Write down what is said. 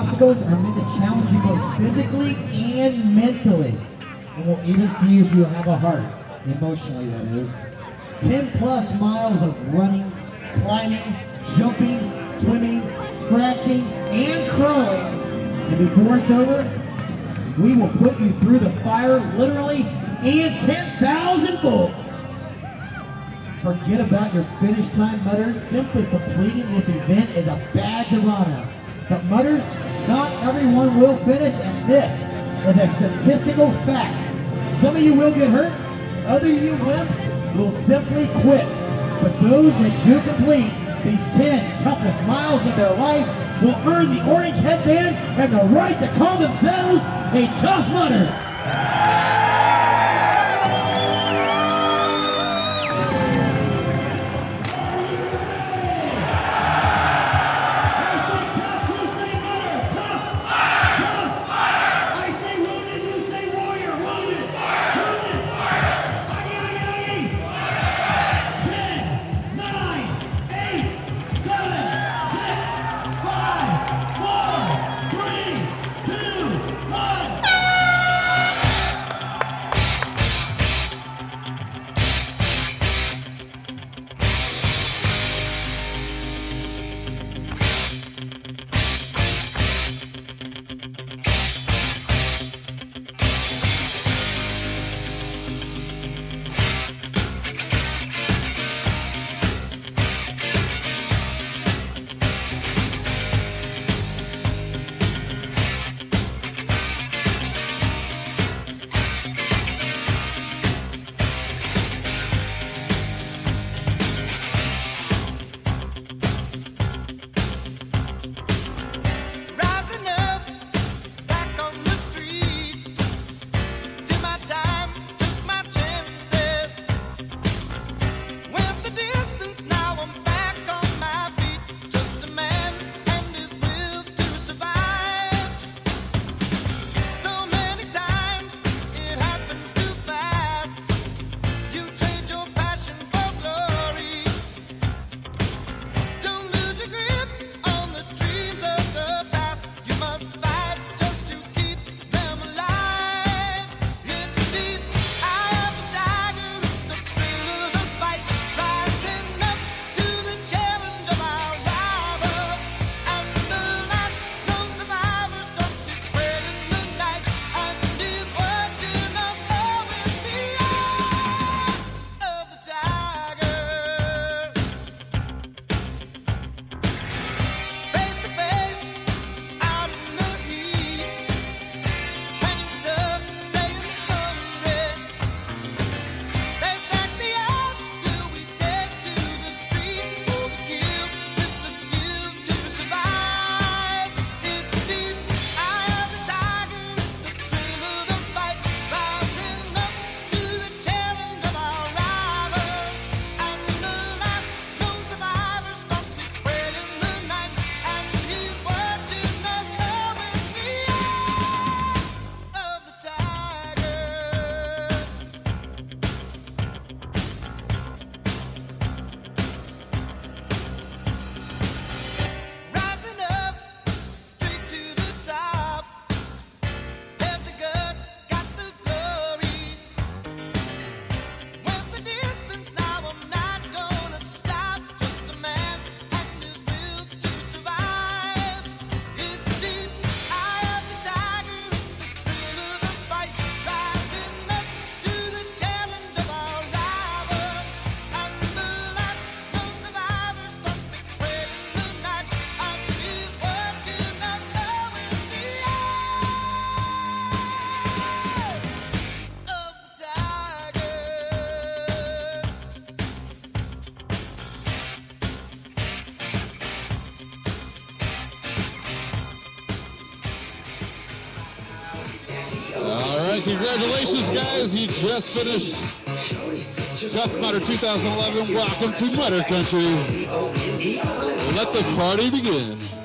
obstacles are meant to challenge you both physically and mentally. And we'll even see if you have a heart, emotionally that is. 10 plus miles of running, climbing, jumping, swimming, scratching, and crawling. And before it's over, we will put you through the fire literally and 10,000 volts. Forget about your finish time, Mudders. Simply completing this event is a badge of honor. But Mudders, not everyone will finish, and this is a statistical fact. Some of you will get hurt, other you wimps will simply quit. But those that do complete these 10 toughest miles of their life will earn the orange headband and the right to call themselves a tough Mudder. Right, congratulations, guys. You just finished Tough Mudder 2011. Welcome to Mudder Country. Let the party begin.